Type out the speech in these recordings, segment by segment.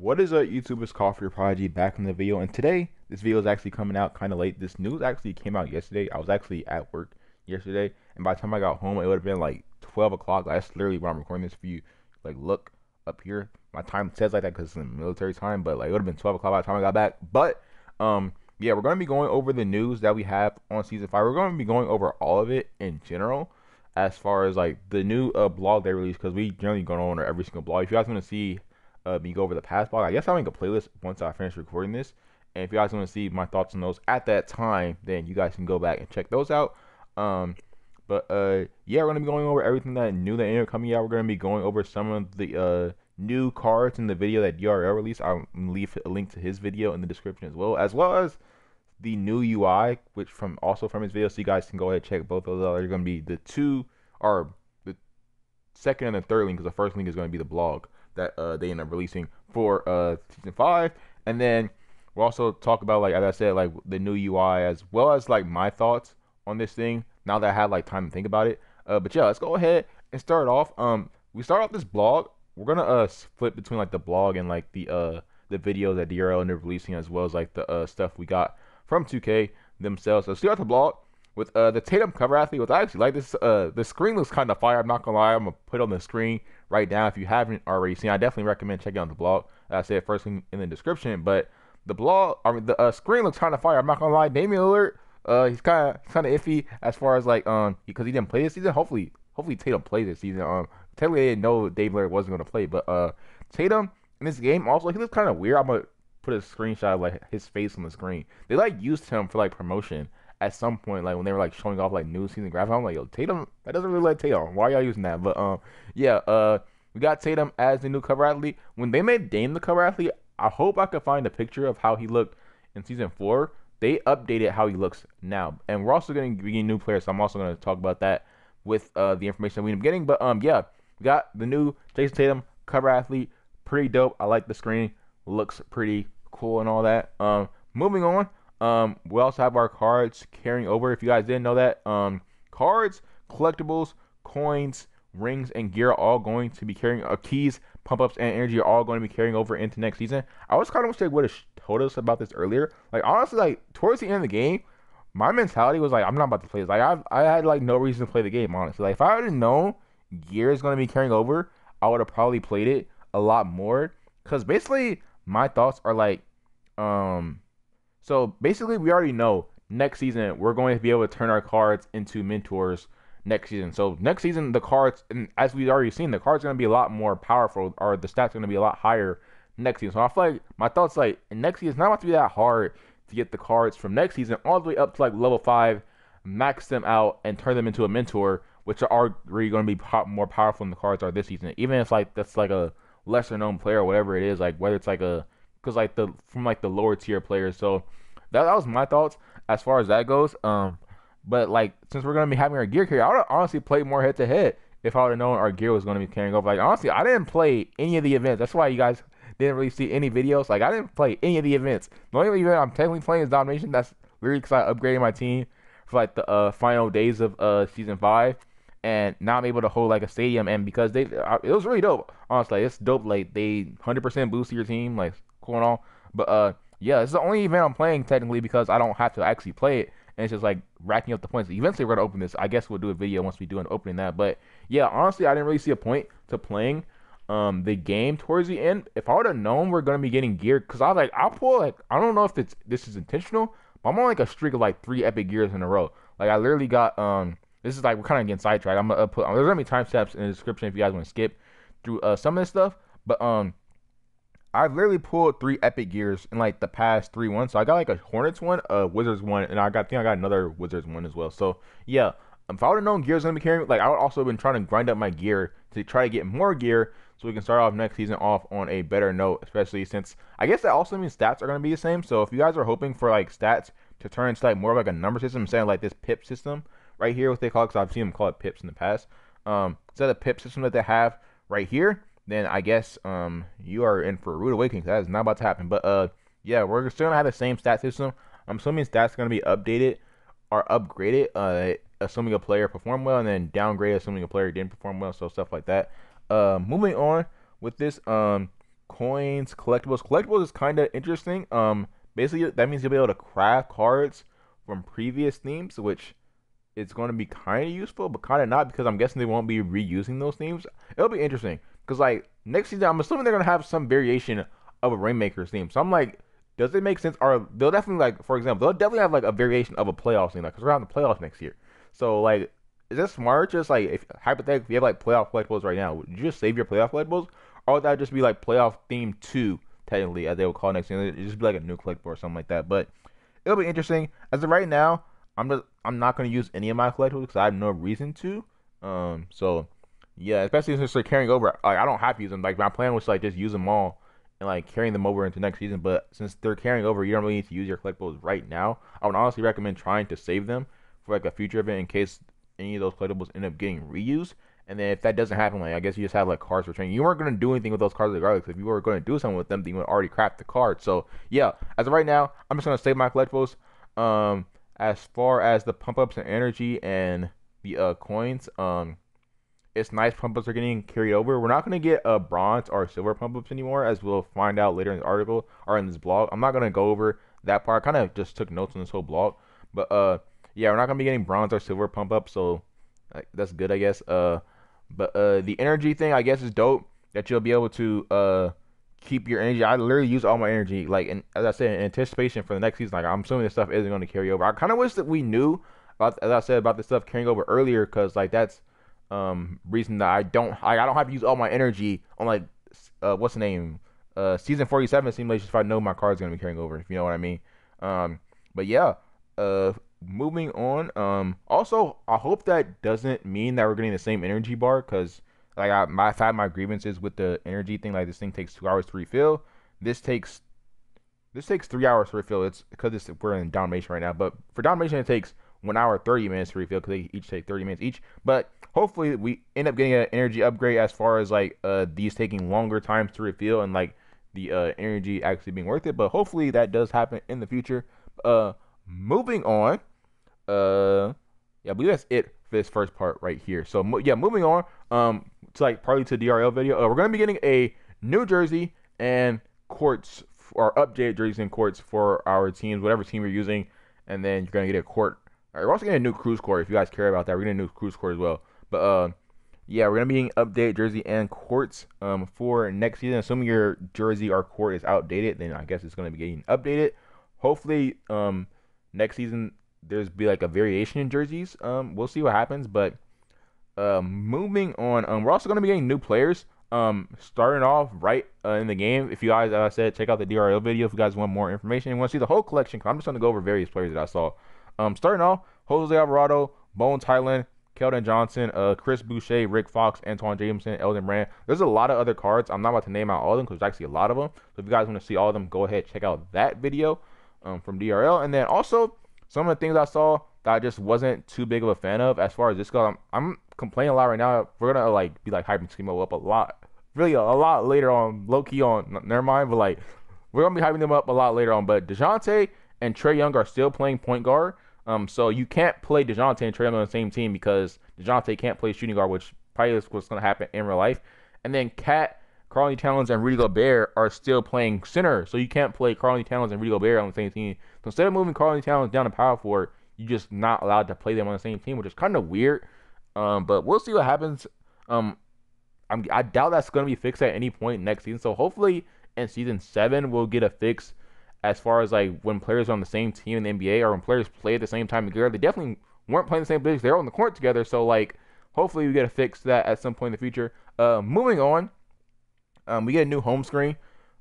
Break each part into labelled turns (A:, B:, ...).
A: What is up, YouTubers? Khafre Prodigy back in the video, and today this video is actually coming out kind of late. This news actually came out yesterday. I was actually at work yesterday, and by the time I got home, it would have been like 12 o'clock. That's literally when I'm recording this. for you like look up here, my time says like that because it's in military time, but like it would have been 12 o'clock by the time I got back. But um, yeah, we're gonna be going over the news that we have on season five. We're gonna be going over all of it in general as far as like the new uh, blog they released because we generally go on every single blog. If you guys want to see uh, me go over the past blog, I guess I'll make a playlist once I finish recording this. And if you guys want to see my thoughts on those at that time, then you guys can go back and check those out. Um, but uh, yeah, we're gonna be going over everything that new that ended coming out. We're gonna be going over some of the uh, new cards in the video that DRL released. I'll leave a link to his video in the description as well, as well as the new UI, which from also from his video, so you guys can go ahead and check both of those out. They're gonna be the two or the second and the third link, because the first link is gonna be the blog that uh, they end up releasing for uh, season five, and then we'll also talk about like as I said, like the new UI as well as like my thoughts on this thing now that I had like time to think about it. Uh, but yeah, let's go ahead and start off. Um, we start off this blog. We're gonna uh split between like the blog and like the uh the videos that DRL ended up releasing as well as like the uh stuff we got from 2K themselves. So start the blog with uh the Tatum cover athlete. With I actually like this. Uh, the screen looks kind of fire. I'm not gonna lie. I'm gonna put it on the screen right now. If you haven't already seen, I definitely recommend checking out the blog. I said first in, in the description, but the blog, I mean the uh, screen looks kind of fire. I'm not gonna lie. Damian Lillard uh, he's kind of kind of iffy as far as like um because he didn't play this season. Hopefully, hopefully Tatum plays this season. Um, technically they didn't know Dame Lillard wasn't gonna play, but uh, Tatum in this game also he looks kind of weird. I'm gonna put a screenshot of like his face on the screen. They like used him for like promotion at some point, like when they were like showing off like new season graphics. I'm like, yo, Tatum, that doesn't really like Tatum. Why are y'all using that? But um, yeah, uh, we got Tatum as the new cover athlete. When they made Dame the cover athlete, I hope I could find a picture of how he looked in season four they updated how he looks now, and we're also going to be getting new players. So I'm also going to talk about that with uh, the information we end up getting. But um, yeah, we got the new Jayson Tatum cover athlete, pretty dope. I like the screen, looks pretty cool and all that. Um, moving on, um, we also have our cards carrying over. If you guys didn't know that, um, cards, collectibles, coins, rings, and gear are all going to be carrying uh, keys, pump ups, and energy are all going to be carrying over into next season. I was kind of wish they would have told us about this earlier. Like honestly, like towards the end of the game, my mentality was like, I'm not about to play this. Like I I had like no reason to play the game. Honestly, like if I would known gear is going to be carrying over, I would have probably played it a lot more. Cause basically, my thoughts are like, um, so basically, we already know next season we're going to be able to turn our cards into mentors next season. So next season, the cards, and as we've already seen, the cards are going to be a lot more powerful, or the stats are going to be a lot higher next season. So I feel like my thoughts like next season it's not about to be that hard to get the cards from next season all the way up to like level five, max them out, and turn them into a mentor, which are really going to be more powerful than the cards are this season. Even if like that's like a lesser known player or whatever it is, like whether it's like a because like the from like the lower tier players. So that, that was my thoughts as far as that goes. Um, but like since we're gonna be having our gear carry, I would honestly play more head to head if I would have known our gear was gonna be carrying over. Like honestly, I didn't play any of the events. That's why you guys didn't really see any videos. Like I didn't play any of the events. The only event I'm technically playing is Domination. That's literally because I upgraded my team for like the uh, final days of uh, season five, and now I'm able to hold like a stadium. And because they, it was really dope. Honestly, it's dope. Like they 100% boost your team, like and all. But uh, yeah, it's the only event I'm playing technically because I don't have to actually play it. And it's just like racking up the points. Eventually, we're gonna open this. I guess we'll do a video once we do an opening that. But yeah, honestly, I didn't really see a point to playing um the game towards the end, if I would have known we're gonna be getting geared, because I was like, I'll pull like I don't know if it's this is intentional, but I'm on like a streak of like three epic gears in a row. Like I literally got um this is like we're kind of getting sidetracked. I'm gonna put there's gonna be timestamps in the description if you guys want to skip through uh some of this stuff. But um I've literally pulled three epic gears in like the past three ones. So I got like a Hornets one, a Wizards one, and I got I think I got another Wizards one as well. So yeah, if I would have known gears gonna be carrying, like I would also have been trying to grind up my gear to try to get more gear so we can start off next season off on a better note, especially since I guess that also means stats are going to be the same. So if you guys are hoping for like stats to turn into like more of like a number system, instead of like this pip system right here, what they call it, because I've seen them call it pips in the past. Um, instead of the pip system that they have right here, then I guess um you are in for a rude awakening. That is not about to happen. But uh, yeah, we're still gonna have the same stat system. I'm assuming stats gonna be updated or upgraded. Uh, assuming a player performed well, and then downgrade assuming a player didn't perform well. So stuff like that. Uh, moving on with this, um, coins, collectibles. Collectibles is kind of interesting. Um, basically that means you'll be able to craft cards from previous themes, which it's going to be kind of useful, but kind of not because I'm guessing they won't be reusing those themes. It'll be interesting because like next season, I'm assuming they're gonna have some variation of a Rainmakers theme. So I'm like, does it make sense? Or they'll definitely like, for example, they'll definitely have like a variation of a playoff theme, like because we're having the playoffs next year. So like, is that smart? Just like if hypothetically, if you have like playoff collectibles right now, would you just save your playoff collectibles, or would that just be like playoff theme two, technically, as they would call next year? It'd just be like a new collectible or something like that. But it'll be interesting. As of right now, I'm just I'm not gonna use any of my collectibles because I have no reason to. Um, so yeah, especially since they're carrying over. Like I don't have to use them. Like my plan was to, like just use them all and like carrying them over into next season. But since they're carrying over, you don't really need to use your collectibles right now. I would honestly recommend trying to save them for like a future event in case any of those collectibles end up getting reused. And then if that doesn't happen, like I guess you just have like cards for training. You weren't gonna do anything with those cards regardless. If you were gonna do something with them, then you would already craft the card. So yeah, as of right now, I'm just gonna save my collectibles. Um, as far as the pump ups and energy and the uh coins, um, it's nice pump ups are getting carried over. We're not going to get a bronze or silver pump ups anymore, as we'll find out later in the article or in this blog. I'm not going to go over that part. I kind of just took notes on this whole blog, but uh, yeah, we're not going to be getting bronze or silver pump ups, so that's good, I guess. Uh, but uh, the energy thing, I guess, is dope that you'll be able to uh keep your energy. I literally use all my energy, like, and as I said, in anticipation for the next season. Like, I'm assuming this stuff isn't going to carry over. I kind of wish that we knew about, as I said, about this stuff carrying over earlier, because like that's um reason that I don't I, I don't have to use all my energy on like uh what's the name? Uh season 47 seems like if I know my card's gonna be carrying over if you know what I mean. Um but yeah uh moving on um also I hope that doesn't mean that we're getting the same energy bar because like I, I've had my grievances with the energy thing like this thing takes two hours to refill. This takes this takes three hours to refill. It's because we're in domination right now but for domination it takes one hour 30 minutes to refill because they each take 30 minutes each. But hopefully we end up getting an energy upgrade as far as like uh these taking longer times to refill and like the uh energy actually being worth it. But hopefully that does happen in the future. Uh moving on uh yeah i believe that's it for this first part right here. So mo- yeah moving on um to like probably to drl video uh, we're gonna be getting a new jersey and courts or updated jerseys and courts for our teams whatever team you're using. And then you're gonna get a court we're also getting a new cruise court if you guys care about that. We're getting a new cruise court as well. But uh, yeah, we're gonna be getting update jersey and courts um for next season. Assuming your jersey or court is outdated, then I guess it's gonna be getting updated. Hopefully, um, next season there's be like a variation in jerseys. Um, we'll see what happens. But uh, moving on, um, we're also gonna be getting new players. Um, starting off right uh, in the game. If you guys, uh, said, check out the DRL video if you guys want more information and want to see the whole collection. I'm just gonna go over various players that I saw. Um, starting off, Jose Alvarado, Bones Hyland, Keldon Johnson, uh, Chris Boucher, Rick Fox, Antawn Jamison, Elton Brand. There's a lot of other cards. I'm not about to name out all of them because there's actually a lot of them. So if you guys want to see all of them, go ahead check out that video um, from DRL. And then also some of the things I saw that I just wasn't too big of a fan of as far as this goes. I'm, I'm complaining a lot right now. We're gonna like be like hyping Schemo up a lot, really a, a lot later on. Low key on, never mind, but like we're gonna be hyping them up a lot later on. But Dejounte and Trae Young are still playing point guard. Um, so you can't play Dejounte and Trae on the same team because Dejounte can't play shooting guard, which probably is what's going to happen in real life. And then Cat, Karl Towns, and Rudy Gobert are still playing center, so you can't play Karl Towns and Rudy Gobert on the same team. So instead of moving Karl Towns down to power forward, you're just not allowed to play them on the same team, which is kind of weird. Um, but we'll see what happens. Um, I'm, I doubt that's going to be fixed at any point next season. So hopefully in season seven we'll get a fix as far as like when players are on the same team in the NBA or when players play at the same time together, they definitely weren't playing the same position. They're on the court together. So like, hopefully we get a fix to that at some point in the future. Uh, moving on, um, we get a new home screen.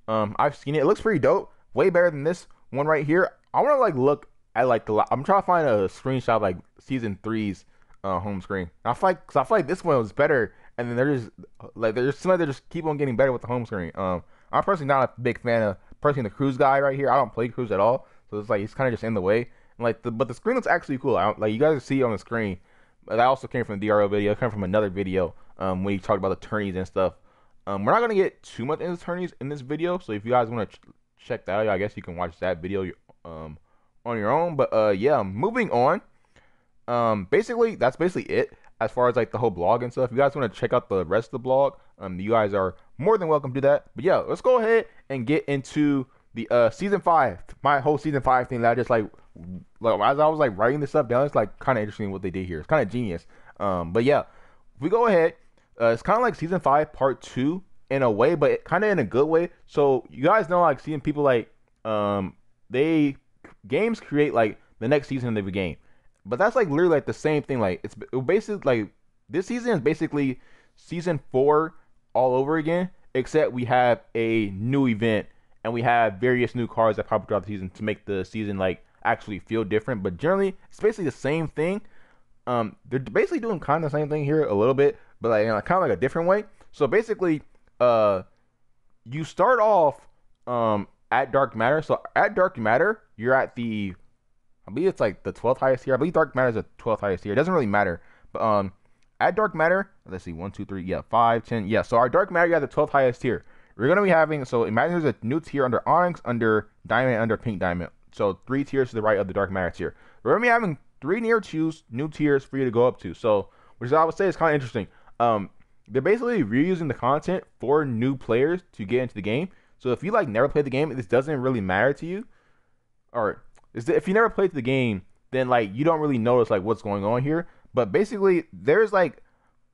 A: Um, I've seen it. It looks pretty dope. Way better than this one right here. I want to like look at like the. I'm trying to find a screenshot like season three's uh, home screen. And I feel like, cause I feel like this one was better, and then they're just like they're just like they just keep on getting better with the home screen. Um, I'm personally not a big fan of personally the cruise guy right here. I don't play cruise at all, so it's like he's kind of just in the way. And like the but the screen looks actually cool. I like you guys see on the screen. That also came from the DRL video. It came from another video um, when he talked about the tourneys and stuff. Um, we're not gonna get too much into tourneys in this video, so if you guys want to ch- check that out, I guess you can watch that video um, on your own. But uh, yeah, moving on. Um, basically, that's basically it as far as like the whole blog and stuff. If you guys want to check out the rest of the blog, um, you guys are more than welcome to do that. But yeah, let's go ahead and get into the uh season five. My whole season five thing that I just like, like as I was like writing this stuff down, it's like kind of interesting what they did here. It's kind of genius. Um, but yeah, we go ahead. Uh, it's kind of like season five, part two, in a way, but kind of in a good way. So you guys know, like seeing people like um they games create like the next season of the game, but that's like literally like the same thing. Like it's basically like this season is basically season four all over again, except we have a new event and we have various new cards that pop up throughout the season to make the season like actually feel different. But generally, it's basically the same thing. Um, they're basically doing kind of the same thing here a little bit, but like you know, kind of like a different way. So basically, uh, you start off um at dark matter. So at dark matter, you're at the I believe it's like the 12th highest tier. I believe dark matter is the 12th highest tier. It doesn't really matter. But um at dark matter, let's see, one, two, three, yeah, five, ten, yeah. So our dark matter got the 12th highest tier. We're gonna be having so imagine there's a new tier under onyx, under diamond, under pink diamond. So three tiers to the right of the dark matter tier. We're gonna be having three near choose new tiers for you to go up to. So which I would say is kind of interesting. Um, they're basically reusing the content for new players to get into the game. So if you like never played the game, this doesn't really matter to you, or if you never played the game, then like you don't really notice like what's going on here. But basically, there's like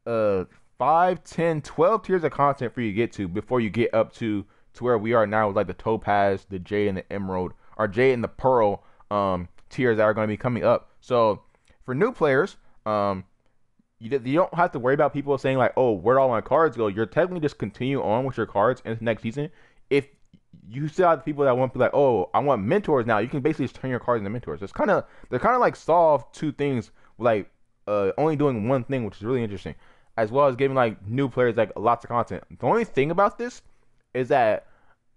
A: uh 5, 10, 12 tiers of content for you to get to before you get up to to where we are now with like the topaz, the jade, and the emerald, or jade and the pearl um tiers that are going to be coming up. So for new players, um, you, you don't have to worry about people saying like, oh, where'd all my cards go? You're technically just continue on with your cards into next season. If you still have people that want to be like, oh, I want mentors now. You can basically just turn your cards into mentors. It's kind of they're kind of like solve two things like uh, only doing one thing, which is really interesting, as well as giving like new players like lots of content. The only thing about this is that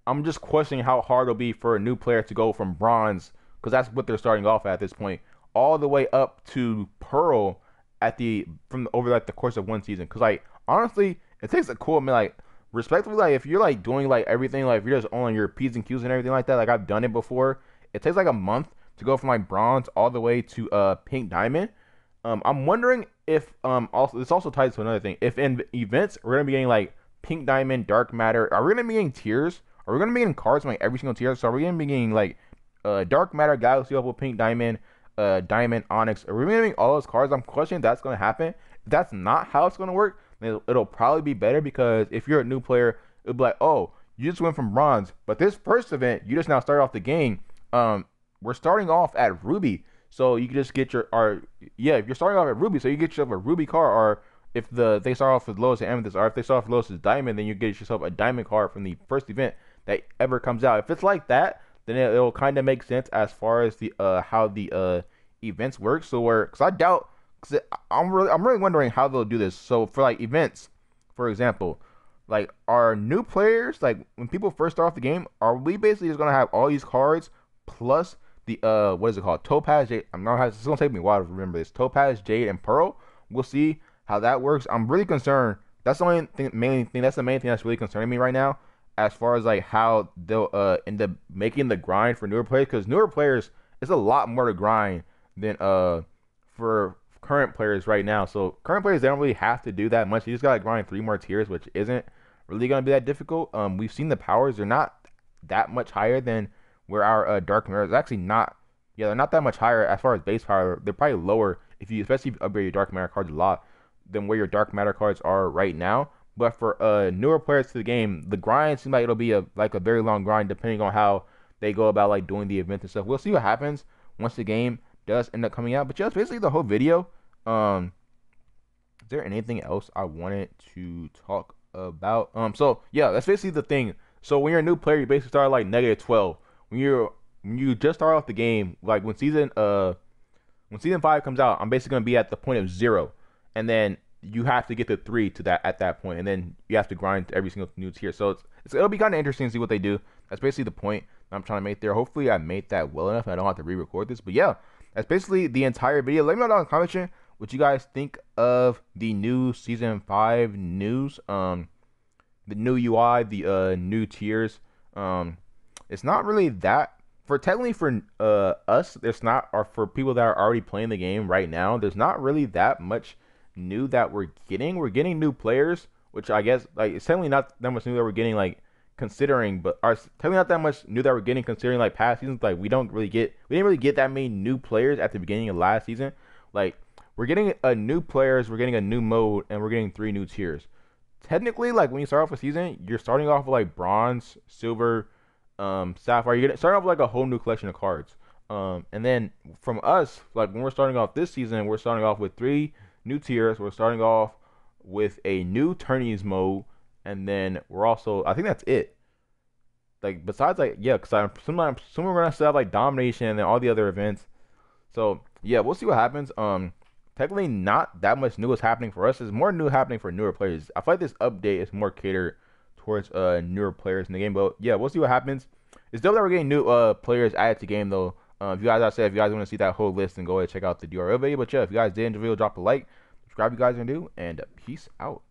A: I'm just questioning how hard it'll be for a new player to go from bronze, because that's what they're starting off at, this point, all the way up to pearl at the from over like the course of one season. Because like honestly, it takes a cool I mean, like respectively like if you're like doing like everything like if you're just on your p's and q's and everything like that like i've done it before it takes like a month to go from like bronze all the way to uh pink diamond um i'm wondering if um also this also ties to another thing. If in events we're gonna be getting like pink diamond dark matter. Are we gonna be getting tiers are we gonna be getting cards from like every single tier? So are we gonna be getting like uh dark matter galaxy opal pink diamond uh diamond onyx. Are we gonna be all those cards? I'm questioning that's gonna happen. If that's not how it's gonna work it'll, it'll probably be better because if you're a new player, it'll be like, oh, you just went from bronze, but this first event, you just now started off the game. Um, we're starting off at ruby, so you can just get your or yeah, if you're starting off at ruby, so you get yourself a ruby card, or if the they start off with lowest amethyst, or if they start off lowest diamond, then you get yourself a diamond card from the first event that ever comes out. If it's like that, then it, will kind of make sense as far as the uh how the uh events work. So where, cause I doubt Cause I'm really, I'm really wondering how they'll do this. So for like events, for example, like are new players like when people first start off the game, are we basically just gonna have all these cards plus the uh what is it called topaz jade? I'm not. It's gonna take me a while to remember this. Topaz jade and pearl. We'll see how that works. I'm really concerned. That's the only thing, main thing. That's the main thing that's really concerning me right now, as far as like how they'll uh end up making the grind for newer players. Because newer players, it's a lot more to grind than uh for current players right now. So current players they don't really have to do that much. You just gotta grind three more tiers, which isn't really gonna be that difficult. Um, we've seen the powers; they're not that much higher than where our uh, dark matter is actually not. Yeah, they're not that much higher as far as base power. They're probably lower if you, especially if you upgrade your dark matter cards a lot, than where your dark matter cards are right now. But for uh, newer players to the game, the grind seems like it'll be a like a very long grind, depending on how they go about like doing the event and stuff. We'll see what happens once the game does end up coming out. But yeah, that's basically the whole video. Um, is there anything else I wanted to talk about? Um, so yeah, that's basically the thing. So when you're a new player, you basically start like negative twelve. When you're when you just start off the game, like when season uh when season five comes out, I'm basically gonna be at the point of zero, and then you have to get to three to that at that point, and then you have to grind every single new tier. So it's, it's it'll be kind of interesting to see what they do. That's basically the point I'm trying to make there. Hopefully, I made that well enough. I don't have to re-record this, but yeah, that's basically the entire video. Let me know down in the comment section what you guys think of the new season five news. Um, the new UI, the uh new tiers. Um, it's not really that for technically for uh us. There's not or for people that are already playing the game right now. There's not really that much new that we're getting. We're getting new players, which I guess like it's technically not that much new that we're getting like considering, but are technically not that much new that we're getting considering like past seasons. Like we don't really get we didn't really get that many new players at the beginning of last season. Like we're getting a new players, we're getting a new mode, and we're getting three new tiers. Technically, like when you start off a season, you're starting off with like bronze, silver, um, sapphire. You're getting starting off like a whole new collection of cards. Um, and then from us, like when we're starting off this season, we're starting off with three new tiers. We're starting off with a new tourneys mode, and then we're also I think that's it. Like besides like yeah, because I'm sometimes some we're gonna have like domination and all the other events. So yeah, we'll see what happens. Um, technically not that much new is happening for us. It's more new happening for newer players. I feel like this update is more catered towards uh newer players in the game. But yeah, we'll see what happens. It's dope that we're getting new uh players added to game though. Uh, if you guys, I said, if you guys want to see that whole list, then go ahead and check out the DRL video. But yeah, if you guys did enjoy the video, drop a like, subscribe. You guys are new, and peace out.